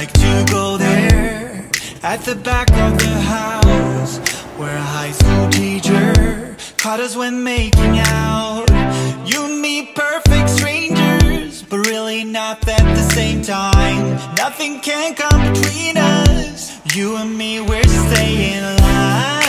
like to go there At the back of the house Where a high school teacher Caught us when making out. You and me perfect strangers But really not at the same time. Nothing can come between us. You and me we're staying alive.